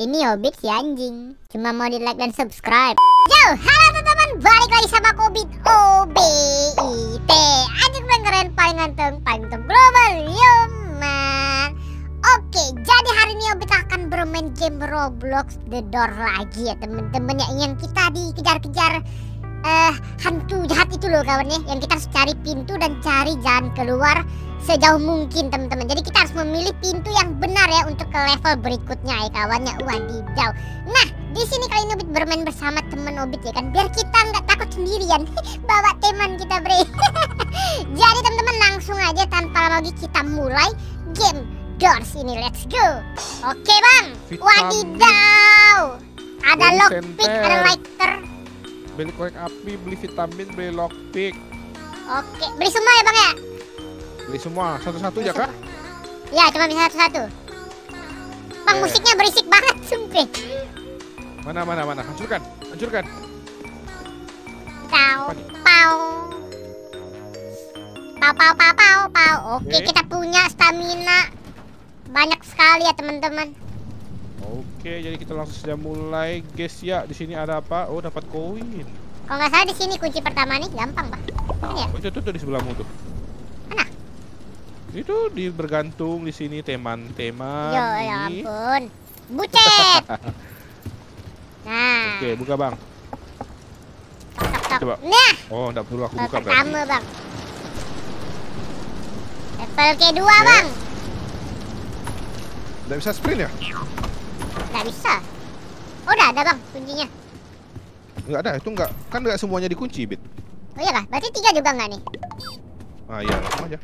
Ini Hobbit si anjing. Cuma mau di like dan subscribe. Yo, halo teman-teman, balik lagi sama Hobbit OBIT. Anjing paling keren, paling ganteng, paling top global, yo man. Oke, jadi hari ini Hobbit akan bermain game Roblox The Door lagi ya teman-teman ya yang kita dikejar-kejar eh hantu jahat itu loh kawannya yang kita harus cari pintu dan cari jalan keluar sejauh mungkin teman-teman. Jadi kita harus memilih pintu yang benar ya untuk ke level berikutnya ya kawannya wadidaw. Nah di sini kali ini Obit bermain bersama teman Obit ya kan. Biar kita nggak takut sendirian. Bawa teman kita bre. Jadi teman-teman langsung aja tanpa lama lagi kita mulai game Doors ini. Let's go. Oke bang. Vitamin. wadidaw. Ada lockpick ada lighter beli korek api, beli vitamin, beli lockpick, Oke, beli semua ya bang ya? beli semua satu-satu ya kak? Ya, cuma bisa satu-satu. Bang, Eh. musiknya berisik banget, sumpah. Mana mana mana, hancurkan, hancurkan. Pau, pau. Pau, pau, pau, pau, pau. Oke, Oke. kita punya stamina banyak sekali ya teman-teman. Oke, jadi kita langsung saja mulai, guys ya. Di sini ada apa? Oh, dapat koin. Kalau nggak salah di sini kunci pertama nih gampang ya? Oh, itu tuh, tuh di sebelahmu tuh. Mana? Itu di bergantung di sini teman-teman. Yo, ya ampun. Bucet. Nah, Oke, buka bang. tok, tok, tok. coba. Nah, Oh, enggak perlu aku buka berarti. pertama bang. Level kedua Oke. bang. Enggak bisa sprint ya? Nggak bisa. Oh, udah ada bang kuncinya. Enggak ada, itu enggak. Kan enggak semuanya dikunci, Bit. Oh iya kah? Berarti tiga juga nggak nih? Ah iya, langsung aja.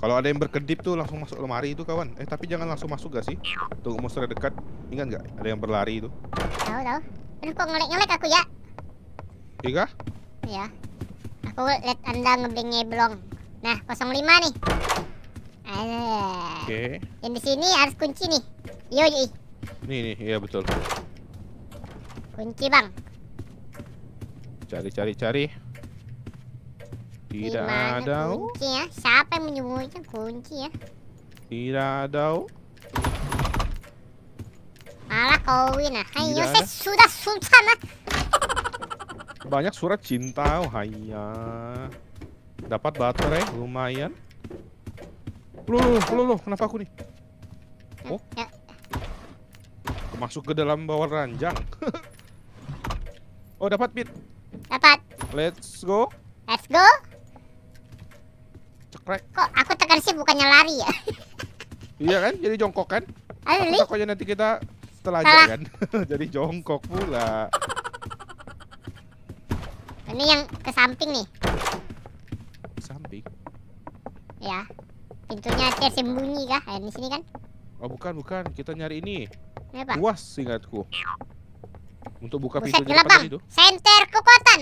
Kalau ada yang berkedip tuh langsung masuk lemari itu kawan. Eh tapi jangan langsung masuk gak sih? Tunggu monster dekat. Ingat nggak? Ada yang berlari itu. Tahu tahu. Aduh kok ngelek-ngelek aku ya? Iya? Iya. Aku lihat anda ngebleng-ngeblong. Nah 05 nih. Oke. Yang di sini harus kunci nih. Yo yo. Nih nih, iya betul. Kunci bang. Cari cari cari. Tidak Di mana ada. kunci ya? Siapa yang menyembunyikan kunci ya? Tidak ada. Malah koin ah. Ayo Tidak saya sudah sultan ah. Banyak surat cinta. Oh haya. Dapat baterai lumayan. Loh, loh, loh, kenapa aku nih? Oh. Ya, Masuk ke dalam bawah ranjang. oh, dapat bit. dapat. Let's go. Let's go. Cekrek. Kok aku tekan sih bukannya lari ya? Iya kan? Jadi jongkok kan? Ayo Aku Li. takutnya nanti kita setelah Salah. kan. Jadi jongkok pula. Ini yang ke samping nih. Samping. Ya. Pintunya tersembunyi kah? Eh, di sini kan? Oh bukan bukan, kita nyari ini. Apa? Luas ingatku. Untuk buka Buset pintunya gelap bang. itu. Center kekuatan.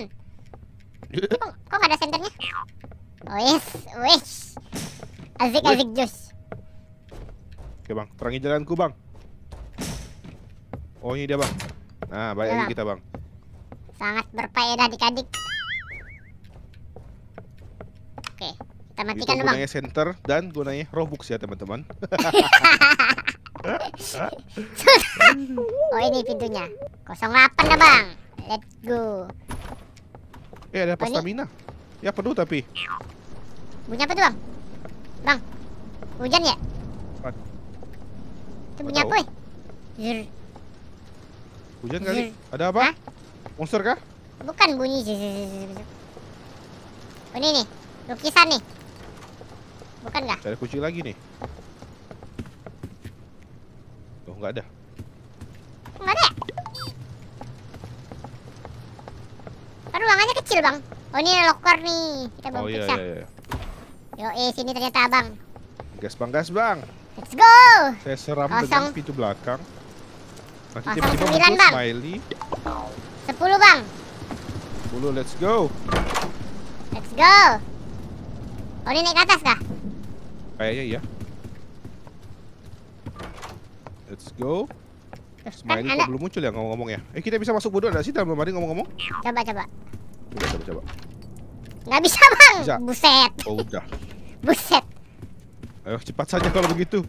Kok, kok nggak ada senternya? Wes, wes. Azik Wih. azik jus. Oke bang, terangi jalanku bang. Oh ini dia bang. Nah, baik Iya, lagi kita bang. Sangat berfaedah adik-adik. Oke, kita Itu matikan bang. gunanya center dan gunanya Robux ya teman-teman. Oh ini pintunya. 08 dah bang. Let's go. Eh ada apa stamina? Ya penuh tapi. Bunyi apa tuh bang? Bang, hujan ya? Apa? Itu bunyi Nggak apa? eh? Zer. Hujan kali. Zer. Ada apa? Hah? Monster kah? Bukan bunyi. Oh, ini nih, lukisan nih. Bukan kah? Cari kunci lagi nih. Oh nggak ada. Enggak ada. ya? Kan ruangannya kecil bang. Oh ini locker nih. Kita belum Oh iya iya iya. Yo eh sini ternyata abang. Gas bang, gas bang. Let's go. Saya seram Kosong. dengan pintu belakang. Nanti tiba-tiba sembilan, muncul Bang. smiley. 10 bang. 10 let's go. Let's go. Oh ini naik ke atas kah? Kayaknya iya. Let's go. Tuh, kan Smiley anda kok belum muncul ya ngomong-ngomong ya? Eh kita bisa masuk bodoh nggak sih dalam lemari ngomong-ngomong? coba coba. Coba coba coba. Nggak bisa bang. Bisa. Buset, Oh udah. buset. Ayo cepat saja kalau begitu.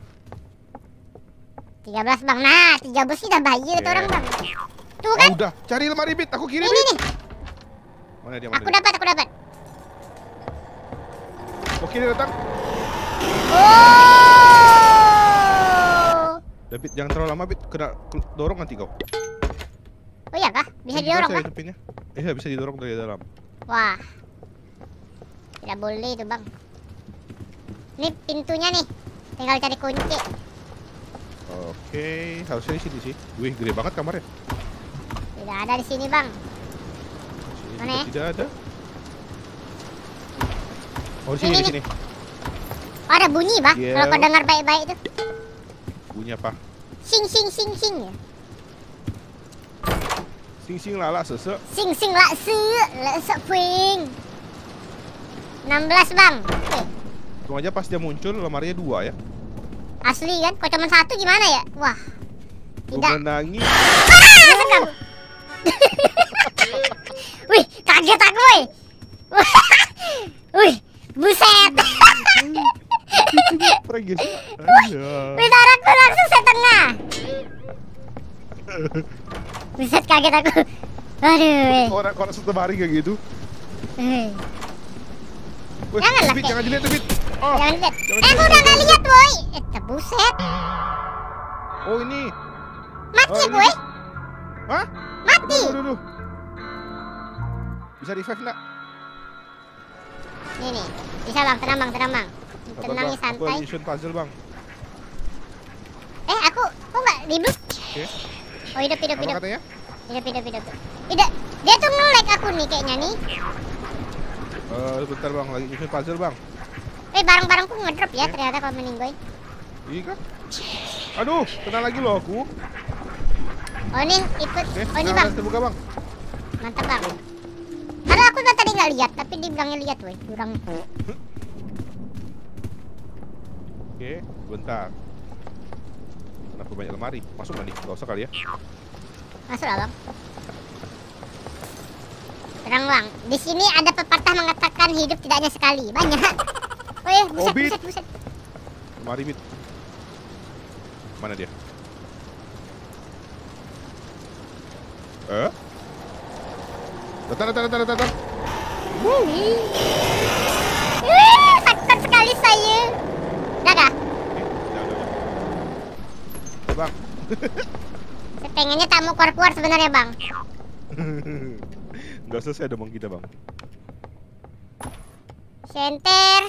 13 bang. Nah, 13 kita bayi tuh orang bang. Tuh kan. udah, cari lemari bit, aku kirim. Ini nih. Mana dia? Mana Aku dapat, aku dapat. Oke, dia datang. Oh. David, jangan terlalu lama, Bit. Kena ke- dorong nanti kau. Oh iya kah? Bisa Ini didorong kah? hidupinnya. Iya, bisa didorong dari dalam. Wah. Tidak boleh itu bang. Ini pintunya nih. Tinggal cari kunci. Oke, harusnya di sini sih. Wih, gede banget kamarnya. Tidak ada di sini bang. Sini Mana ya? tidak ada. Oh, di sini, Ini, di ini. sini. Oh, ada bunyi bah. Iya. Kalau kau dengar baik-baik itu. Bunyi apa? Sing sing sing sing ya. Sing sing lala sese. Sing sing lak se lak se ping. 16 bang. Oke. Tunggu aja pas dia muncul lemarinya dua ya. Asli kan? Kok cuma satu gimana ya? Wah. Tidak. Menangis. Ah, sekam. Wih, kaget aku, woi. Wih, buset. Pergi. Wih, darahku langsung setengah. Buset, kaget aku. Aduh. Orang orang setemari kayak gitu. Wih. David, Kek. jangan dilihat David. Oh, Jangan lihat. jangan Eh, aku udah gak lihat, woi. Eh, buset. oh ini. Mati Oh, woi. Hah? Mati. Aduh, aduh, aduh. Bisa revive enggak? Nih, nih. Bisa, Bang. Tenang, Bang. Tenang, Bang. Tenang, nih, Aku santai. lagi mission puzzle, Bang. Eh, aku kok nggak ribut? Oke. Oh, hidup, hidup, Apa hidup. katanya? Hidup, hidup, hidup. Tidak. Dia tuh nge-lag aku nih kayaknya nih. Eh, bentar, Bang. Lagi mission puzzle, Bang. Eh, barang-barangku ngedrop ya Oke. ternyata kalau meninggoy. Iya kan? Aduh, kena lagi loh aku. Oh, ini ikut. Oke, Oh, ini, Bang. terbuka, Bang. Mantap, Bang. Karena aku kan tadi nggak lihat, tapi dibilangnya lihat, woi. Kurang. Oke, bentar. Kenapa banyak lemari? Masuk nggak nih? Gak usah kali ya. Masuk Bang. Terang, Bang. Di sini ada pepatah mengatakan hidup tidak hanya sekali. Banyak. Oh, iya, buset, Hobbit. buset, buset. Lemari bit. Mana dia? Eh? Datang, datang, datang, datang, datang. Wih, takut sekali saya. Udah kah? Oke, udah, udah, udah. Bang. Saya pengennya tak mau keluar-keluar sebenarnya, Bang. Nggak selesai dong kita, Bang. Center.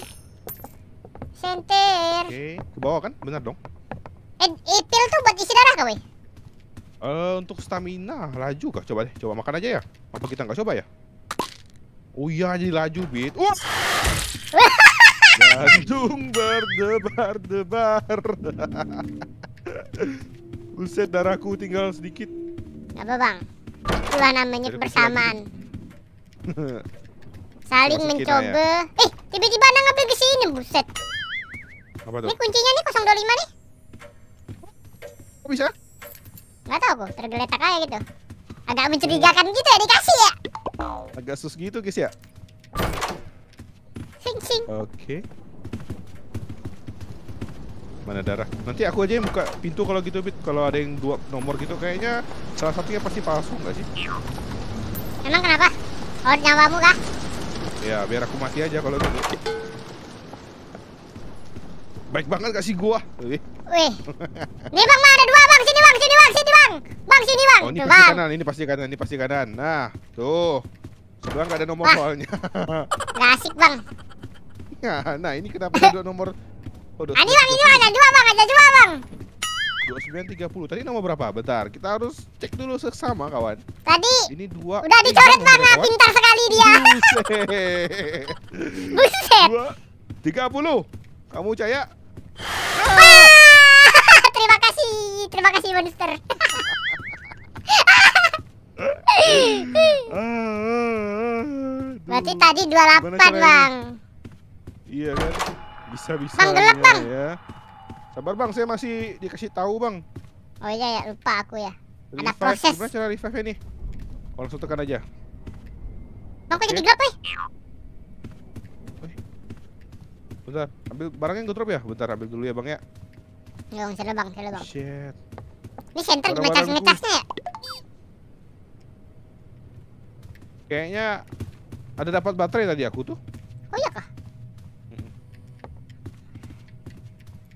Center. Oke, ke bawah kan? Benar dong. Eh, eh, pil tuh buat isi darah kah, weh? Eh, untuk stamina laju kah? Coba deh, coba makan aja ya. Apa kita nggak coba ya? Oh iya, jadi laju, Bit. Wah! Jantung berdebar-debar. Buset, darahku tinggal sedikit. Gak apa, Bang. Itulah namanya Jadi persamaan. Saling Masukin mencoba. Eh, tiba-tiba ada ngambil ke sini, buset. Apa tuh? Ini kuncinya nih 025 nih. Kok bisa? Gak tau kok, tergeletak aja gitu. Agak mencurigakan gitu ya dikasih ya. Agak sus gitu, guys ya. Sing sing. Oke. Mana darah? Nanti aku aja yang buka pintu kalau gitu, Bit. Kalau ada yang dua nomor gitu, kayaknya salah satunya pasti palsu nggak sih? Emang kenapa? Oh, nyawamu kah? Ya, biar aku mati aja kalau gitu. Baik banget gak sih gua? Wih. Wih. Nih Bang, ada dua Bang. Sini Bang, sini Bang, sini Bang. Bang, sini Bang. Oh, ini Tuh, pasti Bang. kanan, ini pasti kanan, ini pasti kanan. Nah, tuh. Sebelah nggak ada nomor Ah. soalnya. Gak asik Bang. Ya, nah, ini kenapa ada dua nomor? Oh, Ah, ini Bang, ini Bang, ada dua Bang, ada dua Bang. 2930. Tadi nomor berapa? Bentar, kita harus cek dulu seksama, kawan. Tadi Ini dua. udah dicoret Bang, ah, kawan? pintar sekali dia. Buset. Buset. Dua, tiga puluh. Kamu percaya? Wah, terima kasih, terima kasih monster. Berarti tadi 28 Gimana caranya? Bang. Iya kan? Bisa bisa. Bang, gelap, Bang. Ya. Sabar bang, saya masih dikasih tahu bang. Oh iya ya, lupa aku ya. Ada Revive. proses. Gimana cara revive ini? Oh, langsung tekan aja. Bang, kok jadi gelap, weh? Bentar, ambil barangnya yang drop ya? Bentar, ambil dulu ya bang ya. Ya bang, salah bang, salah bang. Shit. Ini center Ada gimana barangku. ngecasnya ya? Kayaknya ada dapat baterai tadi aku tuh. Oh iya kah?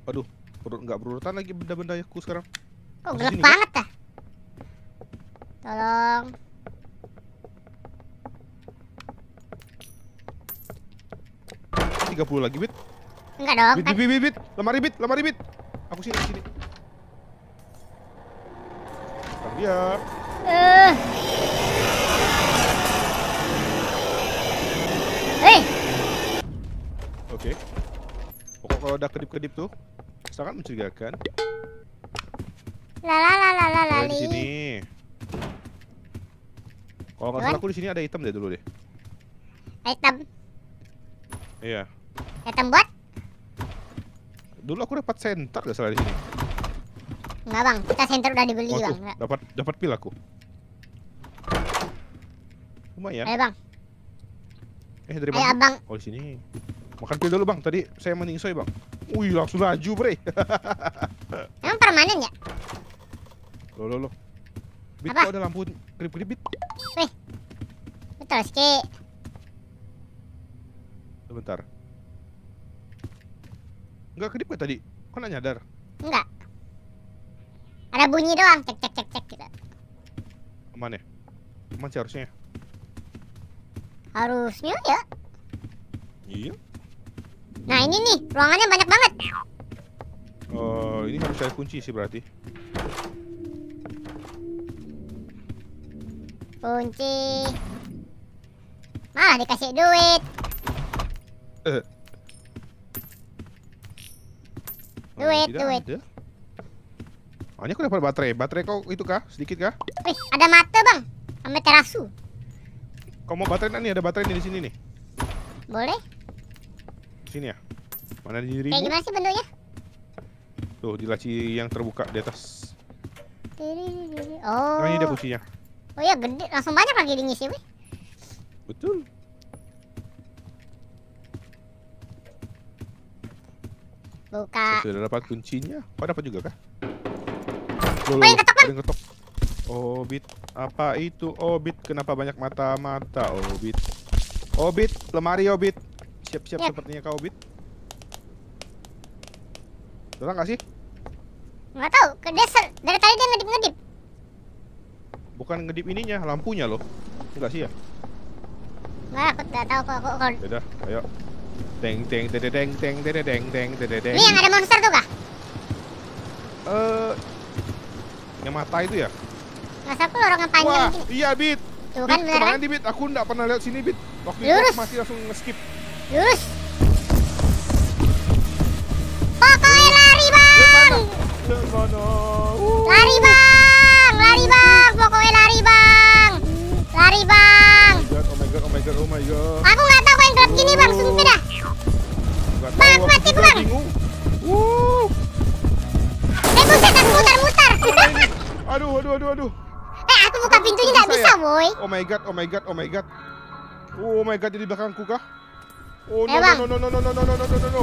Aduh, perut nggak berurutan lagi benda-benda aku sekarang. Di gelap banget dah. Tolong. Tiga puluh lagi, Bit. Enggak dong, Bit, kan? bit, bit, bit. Lemari, Bit. Lemari, Bit. Aku sini, sini. Bang dia. Eh. Hei, Oke. Pokok kalau udah kedip-kedip tuh sangat mencurigakan. la la la la la Kalau di sini. Kalau nggak salah aku di sini ada hitam deh dulu deh. Item, Iya. item buat? Dulu aku dapat center gak salah di sini. Enggak bang, kita center udah dibeli Oh, bang. Enggak. dapat dapat pil aku. Lumayan. Ayo bang, Eh dari ayo mana? abang. Oh di sini. Makan pil dulu bang. Tadi saya meningsoy bang. Wih langsung laju bre. Emang permanen ya? Loh loh loh. Bit Apa? kok ada lampu kedip-kedip bit. Betul sih. Sebentar. Enggak kedip kan tadi? Kok nggak nyadar? Enggak. Ada bunyi doang, cek cek cek cek gitu. Aman ya? Aman sih harusnya. Harusnya ya. Iya. Nah ini nih, ruangannya banyak banget. Oh ini harus saya kunci sih berarti. Kunci. Malah dikasih duit. Eh. Duit, tidak duit. Ada. Oh, ini aku dapat baterai. Baterai kau itu kah? Sedikit kah? Wih, ada mata bang. Sama terasu. Kau mau baterai nih? Ada baterai nih di sini nih. Boleh? Sini ya. Mana di Kayak gimana sih bentuknya? Tuh di laci yang terbuka di atas. Oh. Nah, ini dia kuncinya. Oh iya gede, langsung banyak lagi diisi wih. Betul. Buka. Sudah dapat kuncinya. Kau dapat juga kah? Oh, Loh, loh, ketok, ada ketok. Oh, bit. Apa itu? Oh, bit. Kenapa banyak mata-mata? Oh, bit. Oh, bit. Lemari, oh, bit. Siap-siap Ya. sepertinya kau, bit. Datang nggak sih? Nggak tahu, ke dia ser- dari tadi dia ngedip-ngedip. Bukan ngedip ininya, lampunya loh. Enggak sih ya? Nggak, aku nggak tahu kok. kok, kok. Beda. Ayo. Teng teng teng teng teng teng teng teng teng teng. Ini yang ada monster tuh kah? Eh yang mata itu ya? Masa aku lorong yang panjang Wah, iya Bit. Tuh kan bener kan? kemarin di Bit, aku nggak pernah lihat sini Bit. Waktu itu Lurus. aku masih langsung nge-skip. Lurus. Pokoknya lari bang. Uh. Lari bang, lari bang. Pokoknya lari bang. Lari bang. Oh my god, oh my god, oh my god. Aku nggak tahu yang gelap gini bang, sumpah dah. Bang, aku mati, Bang. Wuh. Eh buset, aku mutar-mutar. Aduh, aduh, aduh, aduh. eh aku buka pintunya nggak Bisa ya? boy. Oh my god, oh my god, oh my god. Oh my god, di belakangku kah? Oh no, Eh, Bang. no, no, no, no, no, no, no, no, no, no, no.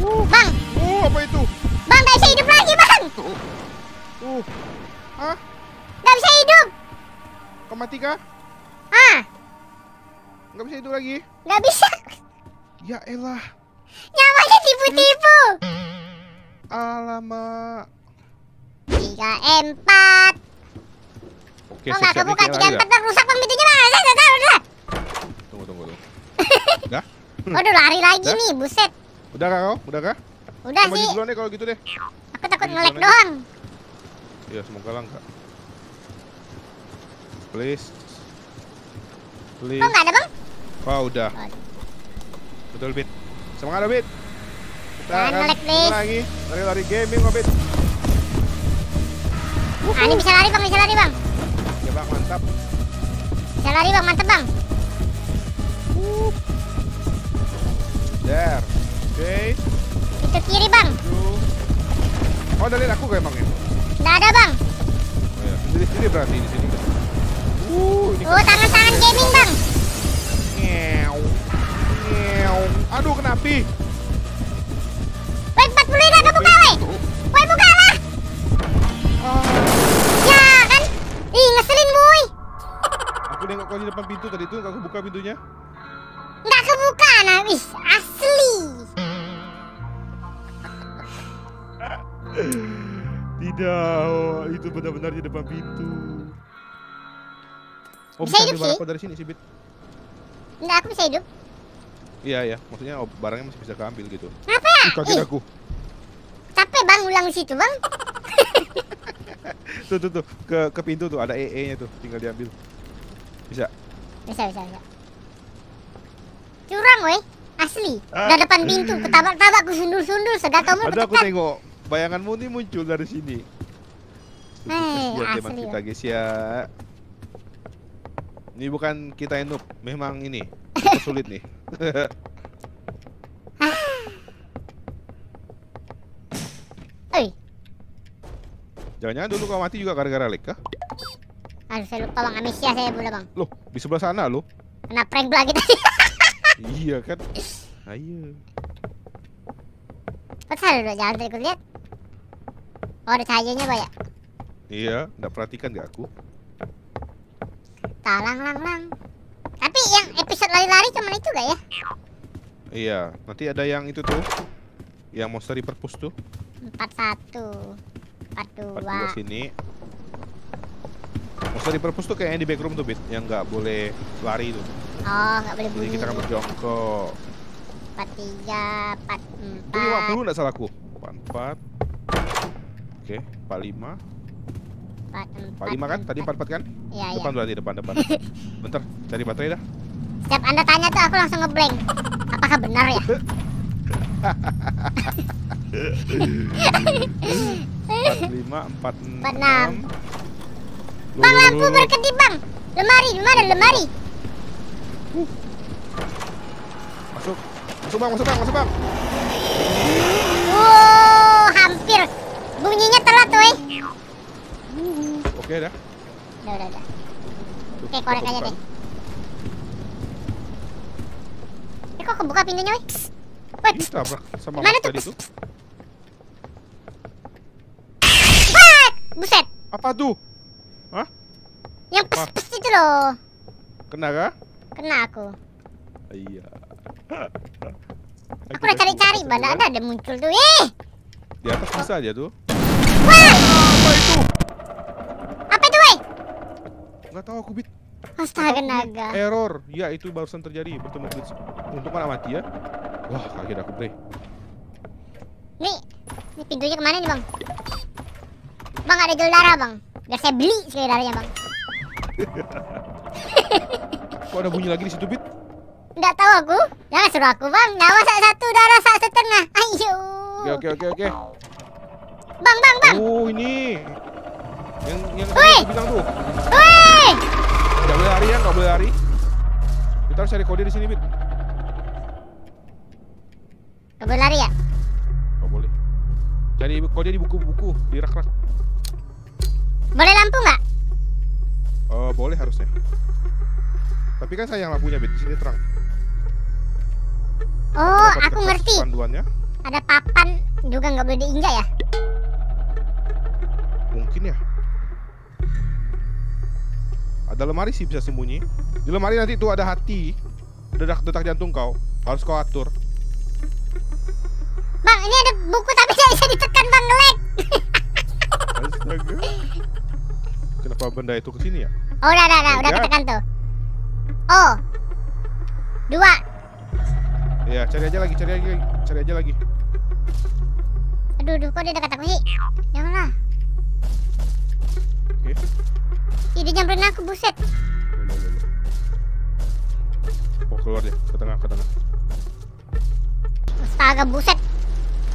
Uh, Bang, uh, apa itu? bang nggak bisa hidup lagi bang. Uh, hah? Nggak bisa hidup. Kau mati kah? Ah, Nggak bisa hidup lagi? nggak bisa. Ya elah. Nyamanya tipu-tipu. Alamak. Tiga empat. Oke, Oh nggak kebuka tiga empat bang rusak bang pintunya bang. Udah. Tunggu, tunggu, tunggu. Udah? Waduh lari lagi Udah? nih, buset. Udah kah kau? Udah kah? Udah Kau sih. duluan deh kalau gitu deh. Aku takut ngelek doang. Ya semoga lah enggak. Please. Please. Kok nggak ada bang? Oh, udah. Oh. Betul, Bit. Semangat, Bit. Kita Jangan akan lagi. Lari-lari gaming, Bit. Ah ini bisa lari bang, bisa lari bang. Ya, Bang, mantap. Bisa lari bang, mantep bang. There. Oke. Okay. Ke kiri, Bang. Oh, dari lihat aku gak emang itu? Ya? Enggak ada, Bang. Oh, ya. di sini berarti di sini. Uh, ini Oh, tangan-tangan gaming, Bang. Ngew. Ngew. Aduh, kenapa? Wait, 40 ini enggak buka, wey. Weh, buka lah. Ah. Ya, kan? Ih, ngeselin, boy. aku nengok kau di depan pintu tadi itu, aku buka pintunya. Wis asli. Tidak, oh, itu benar-benar di depan pintu. Oh, Bisa hidup sih. dari sini sih, Bit. Nggak aku bisa hidup. Iya, iya. Maksudnya oh, barangnya masih bisa keambil gitu. Kenapa ya? Ih, kaget aku. capek bang ulang di situ bang. Tuh, tuh, tuh. Ke, ke pintu tuh ada EE-nya tuh. Tinggal diambil. Bisa. Bisa bisa bisa. Curang weh, asli. Ah. Udah depan pintu, ketabak-tabak, ku sundul-sundul, sedatomu Ada aku tengok bayanganmu nih muncul dari sini. Hei, Kasihan teman asli, kita guys ya. Ini bukan kita yang noob, memang ini sulit nih. Jangan-jangan dulu kau mati juga gara-gara lag kah? aduh saya lupa bang, amnesia saya pula bang. Loh, di sebelah sana loh. Kena prank pula kita. iya kan? Ayo. Pasal udah jangan tadi lihat. Oh ada cahayanya pak ya? Iya, enggak perhatikan gak aku? Talang lang lang. Tapi yang episode lari-lari cuman itu gak ya? Iya, nanti ada yang itu tuh. Yang monster di perpus tuh. Empat satu, empat dua. sini. Monster di perpus tuh kayak yang di backroom tuh, Bit, yang nggak boleh lari tuh. Oh nggak boleh Jadi bunyi. kita akan berjongkok. Empat tiga, empat empat. 50 enggak salahku? 44. Oke, 45. Empat empat. 45 kan? Tadi 44 kan? Iya iya. Depan berarti depan depan. Bentar, cari baterai dah. Setiap anda tanya tuh aku langsung ngeblank. Apakah benar ya? 45, 46. 46. Loh, Bang lampu berkedip bang. Lemari mana lemari? Masuk. Masuk bang, masuk bang, masuk bang. Wow hampir. Bunyinya telat tuh eh. Oke dah. Udah udah udah. Oke korek aja deh. Eh kok kebuka pintunya weh? Wait, sama Mana tuh? tadi tuh. Buset. Apa tuh? Yang Wah. pes pes itu loh. Kena kah? Kena aku. Iya. Aku udah cari-cari, mana ada ada muncul tuh. Eh, Di atas bisa aja tuh. wah, Apa itu? apa itu weh? Nggak tahu aku bit. Astaga naga. Error. Ya itu barusan terjadi bertemu glitch. Untung mana mati ya. Wah kaget aku bre. Nih, ini pintunya ke mana nih bang? Bang ada jual darah bang. Biar saya beli sekali darahnya bang. Kok ada bunyi lagi di situ bit? Nggak tahu aku. Jangan suruh aku bang. Nyawa sak satu, darah sak setengah. Ayo. Oke oke oke oke. Bang, bang, bang. Oh ini. Yang yang aku bilang tuh. Woi. Nggak boleh lari ya, boleh lari. Kita harus cari kode di sini bit. Nggak boleh lari ya? Nggak boleh. Cari kode di buku-buku di rak-rak. Boleh lampu nggak? Oh boleh harusnya. Tapi kan sayang lampunya bit. Di sini terang. Oh, Dapat aku ngerti. Panduannya. Ada papan juga nggak boleh diinjak ya? Mungkin ya. Ada lemari sih bisa sembunyi. Di lemari nanti tuh ada hati. Detak detak jantung kau. Harus kau atur. Bang, ini ada buku tapi tidak bisa ditekan bang ngelag. Astaga. Kenapa benda itu ke sini ya? Oh, udah, udah, udah, udah Ya. ketekan tuh. Oh, dua. Ya cari aja lagi, cari aja lagi, cari aja lagi. Aduh, aduh, kok dia dekat aku sih? Janganlah. Oke. Ih, dia nyamperin aku, buset. Loh, loh, loh, loh. Oh keluar dia, ke tengah, ke tengah. Astaga, buset.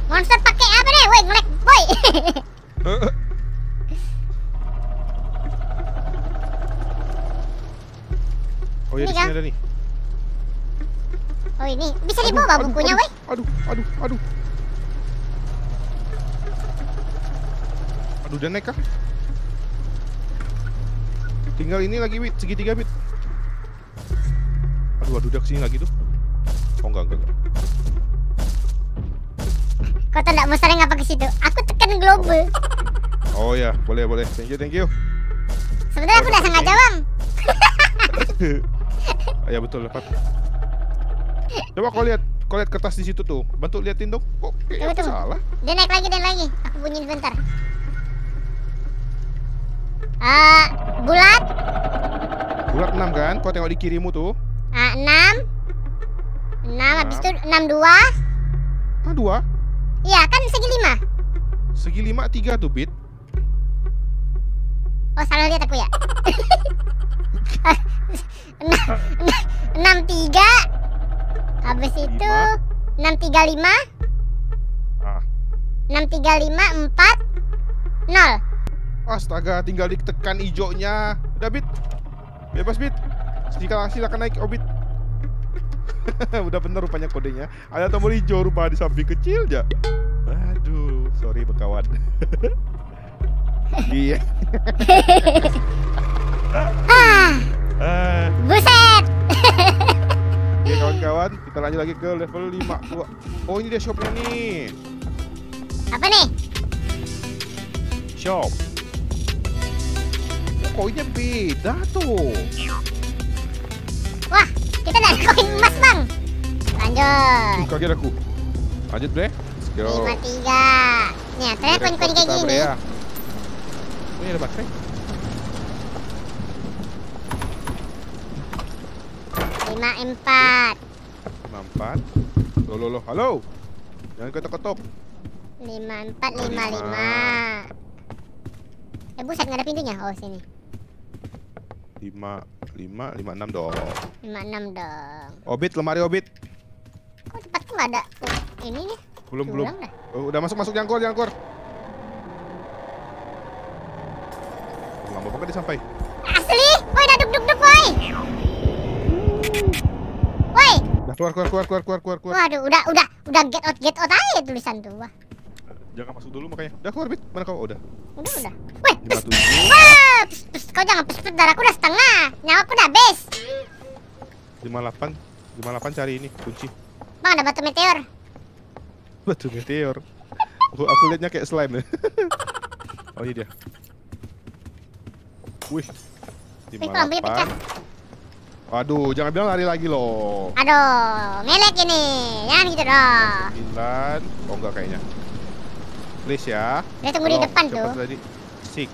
Monster pakai apa deh? Woi, ngelag, boy. Oh ya Ini di kan? sini ada nih. Oh, ini bisa dibawa aduh, bukunya, woi. Aduh, aduh, aduh. Aduh, udah naik kah? Tinggal ini lagi, Wit. Segitiga, Wit. Aduh, aduh, udah ke sini lagi tuh. Oh, enggak, enggak, enggak. Kau tak monster ngapa ke situ? Aku tekan global. Oh ya, boleh, boleh. Thank you, thank you. Sebenarnya aku udah sengaja, Bang. ya betul dapat. Coba kau lihat, kau lihat kertas di situ tuh. Bantu liatin dong. Kok kayaknya tunggu. salah? Dia naik lagi, dia naik lagi. Aku bunyiin sebentar. Ah, bulat. Bulat 6 kan? Kau tengok di kirimu tuh. Ah, 6. 6 habis itu 62. Ah, dua. Iya, kan segi 5. Segi lima tiga tuh bit. Oh, salah lihat aku ya. 63. Habis itu 635, Ah, 635 4 0. astaga, tinggal ditekan hijaunya. Udah bit. Bebas bit. Silakan silakan naik obit. Udah bener rupanya kodenya. Ada tombol hijau rupa di samping kecil ya. Aduh, sorry berkawan. Iya. kawan-kawan, kita lanjut lagi ke level 5 Wah, Oh ini dia shopnya nih Apa nih? Shop Oh, Koinnya beda tuh Wah, kita dapat koin emas, Bang. Lanjut. Uh, kaget aku Lanjut bre Let's go 53. Nih, ternyata koin-koin kayak gini. Ya. Oh ini ada baterai 54. 54 Loh loh loh, halo. Jangan ketok-ketok. 54 55. Eh, buset nggak ada pintunya. Oh, sini. 5 5 56 dong. 56 dong. Obit, lemari obit. Kok tempatku nggak ada? Oh, ini nih? Belum belum. oh, Udah masuk masuk. Jangkor jangkor. Lama banget dia sampai keluar keluar keluar keluar keluar keluar keluar Waduh, udah udah udah get out get out aja tulisan tuh. Wah, Jangan masuk dulu makanya Udah keluar bit Mana kau? Udah udah udah. Woi, pes, 57 wah, pes, pes, kau jangan pes pes darahku udah setengah. Nyawaku udah habis. 58 58 cari ini kunci Bang, ada batu meteor. batu meteor aku, aku liatnya kayak slime oh ini dia wih Wih, kok lampunya pecah. 58 Waduh, jangan bilang lari lagi loh. Aduh, ngelek ini. Jangan gitu dong. 9. Oh enggak kayaknya. Please ya. Dia tunggu di Tolong, depan cepat tuh. Tadi. Sik.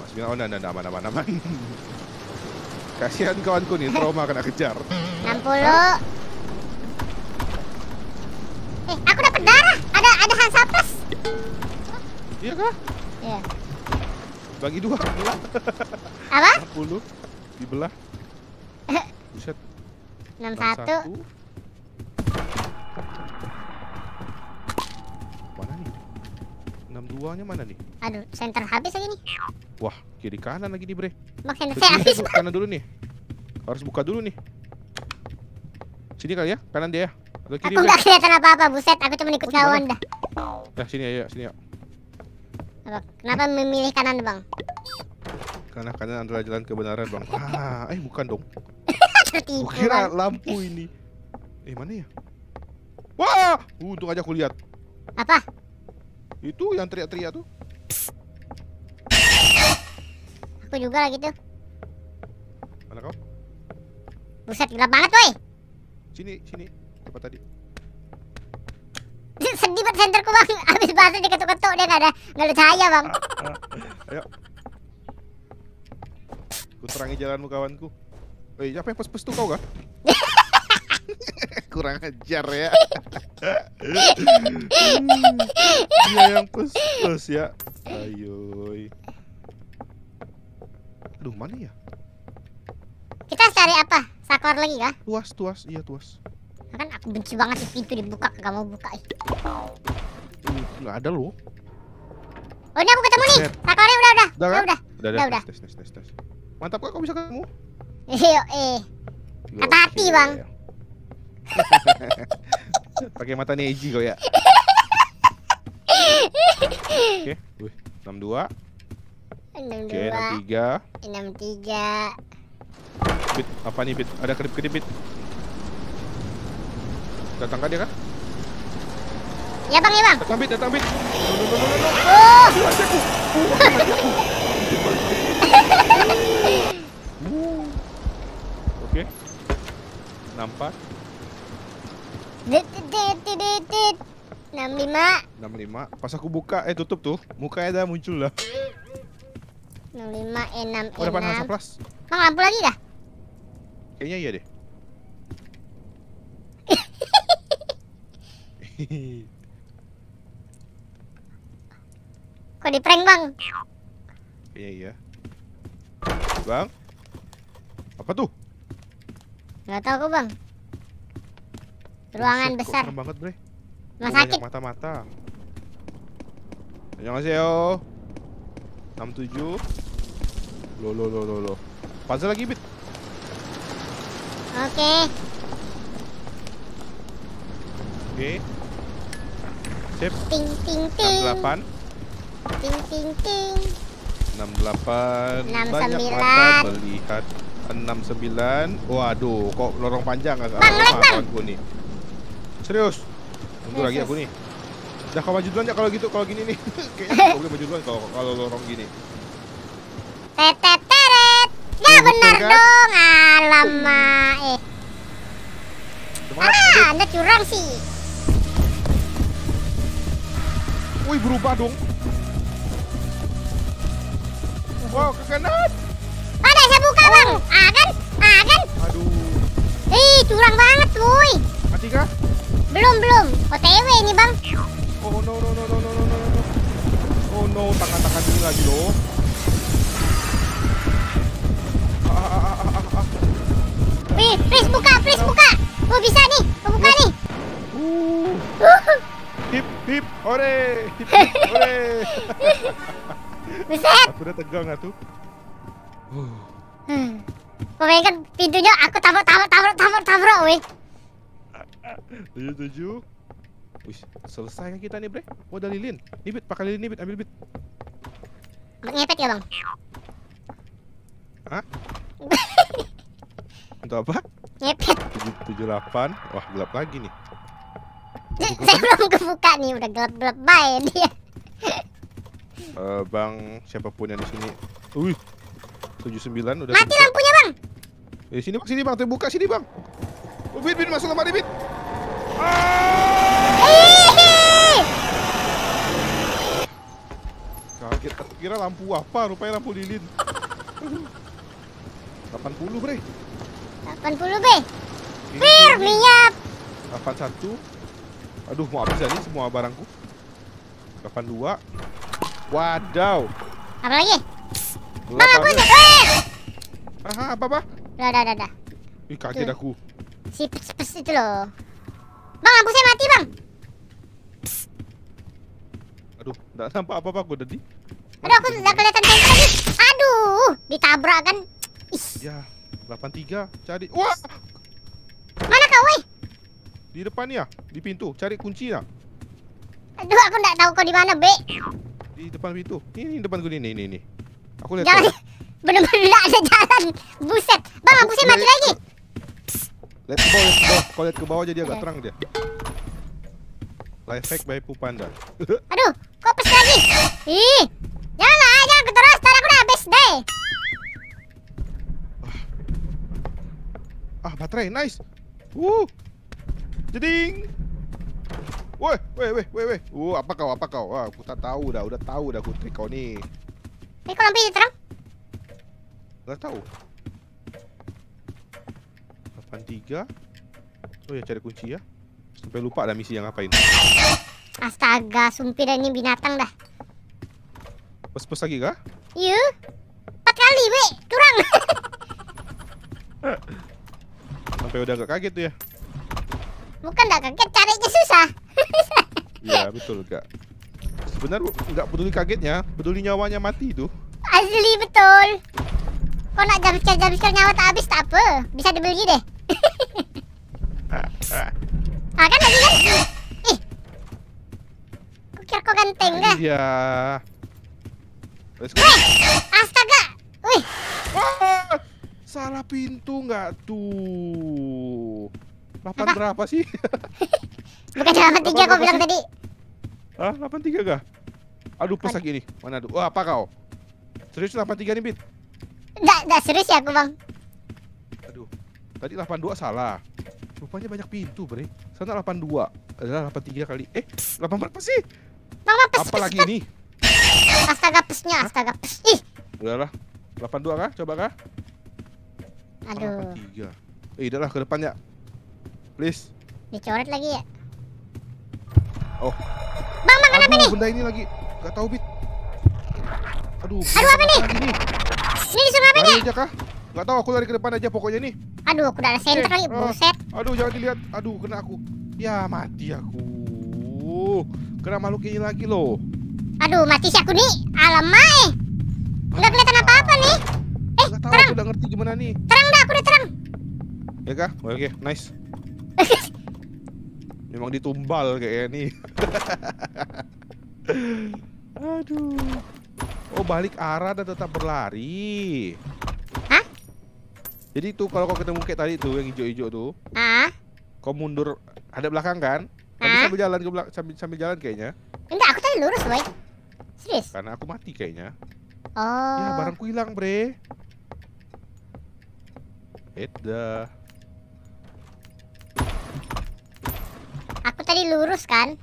Mas bilang oh, enggak, enggak, aman, aman, aman. Kasihan kawanku nih, trauma kena kejar. 60. Eh, aku dapat darah. Ada ada Hansaplus. Iya kah? Iya. Bagi dua. Apa? 60 dibelah. Buset. 61. 61. Mana nih? 62 nya mana nih? Aduh, center habis lagi nih. Wah, kiri kanan lagi nih, Bre. Bang, center saya habis. kanan dulu nih. Harus buka dulu nih. Sini kali ya, kanan dia ya. Atau kiri, Aku nggak kelihatan apa-apa, buset. Aku cuma ikut Oh, kawan dah. Ya, sini ya, sini ya. Apa? Kenapa memilih kanan, Bang? Karena kanan adalah jalan kebenaran, Bang. Ah, eh bukan dong. Gua kira lampu ini. Eh, mana ya? Wah, untung aja aku lihat. Apa? Itu yang teriak-teriak tuh. Aku juga lagi tuh. Mana kau? Buset, gelap banget, woi. Sini, sini. Apa tadi? Sedih banget senterku, Bang. Habis bahasa diketuk-ketuk dia nggak ada nggak ada cahaya, Bang. Ayo. Ku terangi jalanmu kawanku. Eh, apa yang pes-pes tuh kau kah? Kurang ajar ya. Dia yang pes-pes ya. Ayo. Aduh, mana ya? Kita cari apa? Saklar lagi kah? Tuas, tuas, iya tuas. Kan aku benci banget sih pintu dibuka, gak mau buka. ih. Uh, nggak ada loh. Oh, ini aku ketemu nih. Buset. Saklarnya udah, udah. Udah Udah, kan? udah. Udah, Udah, udah. Tes, tes, tes, tes. Mantap kok, kau bisa ketemu. Iya, eh. Hati-hati, Gokil. Bang. Pakai mata Neji kau ya. Oke, wih, 62. Oke, 62, 63. 63. Bit, apa nih bit? Ada kedip-kedip bit. Datang kan dia kan? Ya, Bang, ya, Bang. Datang bit, datang bit. No. Oh, dit dit dit dit. 65 65 Pas aku buka Eh tutup tuh. Mukanya dah muncul lah. 65 E6 Oh dapat Hansa E6 Plus? Bang lampu lagi dah? Kayaknya iya deh. Kok di prank bang? Kayaknya iya. Bang Apa tuh? Gak tau aku bang. Ruangan Buset, besar. serem banget bre. Rumah sakit. mata-mata. Annyeonghaseyo 67 Lo lo lo lo lo Puzzle lagi bit. Oke. Oke. Sip. Ting ting ting. 68 Ting ting ting. 68 69. Banyak mata melihat 69 Waduh Kok lorong panjang agak bang. kawanku nih. Serius? Tunggu Yes, lagi yes. aku nih. Udah kau maju duluan ya kalau gitu Kalau gini nih. Kayaknya kau boleh maju duluan kalau kalau lorong gini. Tetet teret Ya Oh, betul benar kan? dong. Alamak Eh Ah anda curang sih. Wih berubah dong. Wow ke saya buka, oh. Bang. Ah, kan? Ah, kan? Aduh. Ih, curang banget, woi. Mati kah? Belum, belum. OTW ini, Bang. Oh, no, no, no, no, no, no, no. Oh, no. Tangan-tangan dulu lagi, loh. Ah, ah, ah, ah, ah, ah. Please, please buka, please buka. Gua bisa nih, gua buka nih. Uh. Hip, hip, ore. Hip, hip, ore. Buset. Aku udah tegang, tuh. Uh. Pemainkan pintunya aku tabrak tabrak tabrak tabrak tabrak weh. Tujuh tujuh. Wih, selesai kan kita nih bre? Mau ada lilin. Nih bit pakai lilin nih bit. Ambil bit. Ngepet ya bang? Untuk apa? Ngepet. Tujuh tujuh delapan. Wah gelap lagi nih. Saya belum kebuka nih udah gelap-gelap baik dia. Eh, bang siapa pun yang di sini. Wih tujuh sembilan udah Mati lampunya Eh sini bang, sini bang, terbuka sini bang. Oh, bit, bit masuk lemari bit. Ah! Kaget, aku kira lampu apa, rupanya lampu lilin. 80 bre. 80 B Fir minyak 81. Aduh, mau habis nih semua barangku. 82. Wadaw. Apa lagi? Bang aku. Eh Aha, apa apa? Udah udah udah, udah Ih, kaget aku. Si pes pes itu loh Bang lampu saya mati bang Aduh, enggak nampak apa-apa aku tadi. Aduh aku nggak kelihatan tempe lagi Aduh Ditabrak kan Ih Ya, 83. Cari. Wah, Mana kau weh di depan ya, di pintu. Cari kunci ya. Aduh aku nggak tahu kau di mana B Di depan pintu. Ini, depan gue ini, ini, ini. Aku lihat. Jangan. Bener-bener nggak ada jalan Buset Bang lampu saya mati lagi bawah, lihat ke bawah. Kalau lihat ke bawah jadi agak terang dia. Life hack by Pupanda. Aduh kok pes lagi Ih Janganlah jangan aku terus Ntar aku udah habis deh ah, baterai, nice. Uh. Jeding. Woi, woi, woi, woi, woi. Uh, apa kau, apa kau? Wah, aku tak tahu dah, udah tahu dah aku trik kau ni. Eh kok lampu terang Enggak tahu. 83. Oh ya, cari kunci ya. Sampai lupa dah misi yang ngapain. Astaga sumpir ini binatang dah Pes-pes lagi kah? Iya Empat kali be Curang Sampai udah agak kaget tuh ya. Bukan dah kaget carinya susah Iya, betul, Kak. Sebenarnya nggak peduli kagetnya, peduli nyawanya mati itu. Asli betul Kau nak jam-jam jam nyawa tak habis tak apa Bisa dibeli deh Ah kan tadi kan Ih Kau kira kau ganteng dah Iya. Let's go. Astaga Wih Wah, salah pintu nggak tuh? Delapan Apa? berapa sih? Bukan cuma tiga kau Apa-apa bilang sih? tadi Hah? Delapan tiga kah? Aduh, lagi nih. Mana tuh? Wah, apa kau? Serius delapan tiga nih, Bit? Nggak, nggak serius ya aku bang Aduh. Tadi 82 salah. Rupanya banyak pintu, bre. Sana 82. Adalah 83 kali. Eh, 8 berapa sih? Mama pes, Apa pes, lagi pes. ini? Astaga pesnya, astaga pes. Ih, Udahlah. 82 kah? Coba kah? aduh. 83. Eh, udahlah ke depan ya. Please. Dicoret lagi ya. Oh. Bang, bang, kenapa nih? benda ini lagi. Gak tahu, Bit. Aduh, Aduh, apa nih? Lagi nih? Ini disuruh apa Lari nih? aja kah? Gak tahu, aku lari ke depan aja pokoknya nih. Aduh, aku udah ada center lagi, oh. buset. Aduh, jangan dilihat. Aduh, kena aku. Ya, mati aku. Kena makhluk ini lagi loh. Aduh, mati si aku nih. Alamak. Nggak kelihatan apa-apa nih. Eh, tahu, terang, aku udah ngerti gimana nih. terang dah, aku udah terang. Ya kah? Oke, nice. Memang ditumbal kayaknya nih. Aduh. Oh, balik arah dan tetap berlari. Hah? Jadi tuh kalau kau ketemu kayak tadi tuh yang hijau-hijau tuh, Ah, kau mundur ada belakang kan? Tapi Hah? sambil jalan ke belak sambil, sambil jalan kayaknya. enggak, aku tadi lurus, boy. Serius? Karena aku mati kayaknya. Oh. Ya, barangku hilang, Bre. Eda. Aku tadi lurus kan,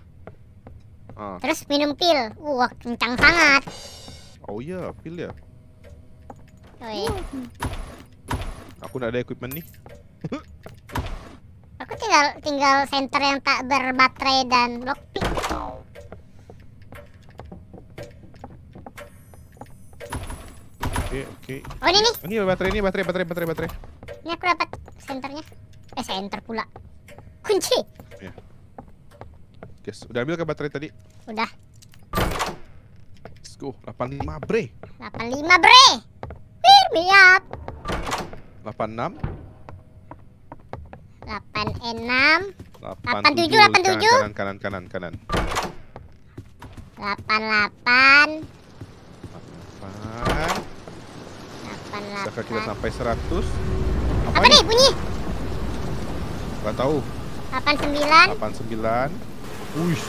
Ah. terus minum pil. Wah, kencang sangat. Oh iya, pil ya. Woi, Aku nggak ada equipment nih. aku tinggal tinggal center yang tak berbaterai dan lockpick. Oke, oke. Oh, ini nih. Ini baterai ini baterai baterai baterai baterai. Ini aku dapat senternya. Eh, center pula. Kunci. Guys, udah ambil ke baterai tadi. Udah. Go. 85 bre. 85, bre. Beer me up. 86 86 87 87. kanan kanan kanan kanan. 88 8 Sekarang kita 88 sampai 100. Apa nih bunyi? Gak tahu. 89 89. Wih.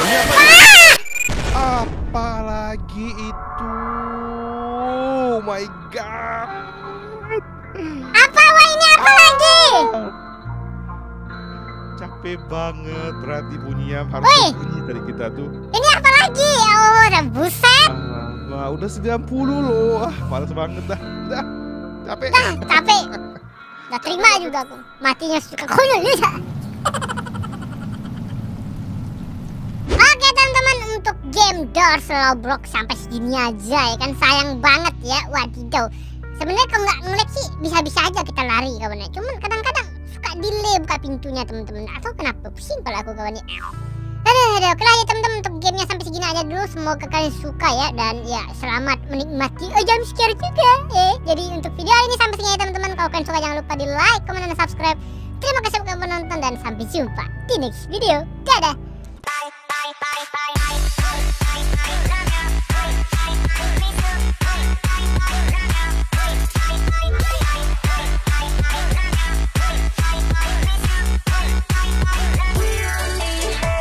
Ini apa? Apa lagi itu? Oh my god. Apa wah ini apa lagi? Capek banget berarti bunyinya harus Woi. bunyi dari kita tuh. Ini apa lagi? Oh, udah buset. Ah, udah 90 loh. Ah, males banget dah. Dah. Capek. Dah, capek. Udah terima juga aku. Matinya suka konyol ya. Oke teman-teman untuk game Doors sampai segini aja ya kan? Sayang banget ya. Wadidaw sebenarnya kalau nggak ngeliat sih bisa-bisa aja kita lari kawannya cuman kadang-kadang suka delay buka pintunya teman-teman. Atau kenapa? Pusing kalau aku kawannya. Aduh aduh oke lah ya teman-teman. Untuk gamenya sampai segini aja dulu. Semoga kalian suka ya. Dan ya selamat menikmati. Oh, jam scare juga. Eh jadi untuk video hari ini sampai segini ya teman-teman. Kalau kalian suka jangan lupa di like comment dan subscribe. Terima kasih buat menonton dan sampai jumpa di next video. Dadah